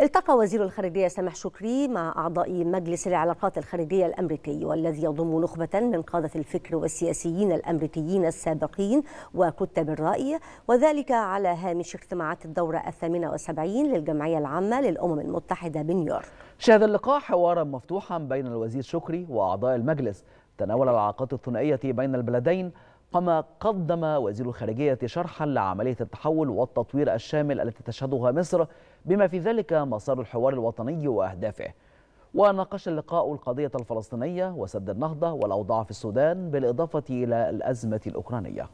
التقى وزير الخارجية سامح شكري مع أعضاء مجلس العلاقات الخارجية الأمريكي والذي يضم نخبة من قادة الفكر والسياسيين الأمريكيين السابقين وكتب الرأي وذلك على هامش اجتماعات الدورة الثامنة والسبعين للجمعية العامة للأمم المتحدة بنيويورك. شهد اللقاء حوارا مفتوحا بين الوزير شكري وأعضاء المجلس. تناول العلاقات الثنائية بين البلدين كما قدم وزير الخارجية شرحا لعملية التحول والتطوير الشامل التي تشهدها مصر بما في ذلك مسار الحوار الوطني وأهدافه. وناقش اللقاء القضية الفلسطينية وسد النهضة والأوضاع في السودان بالإضافة إلى الأزمة الأوكرانية.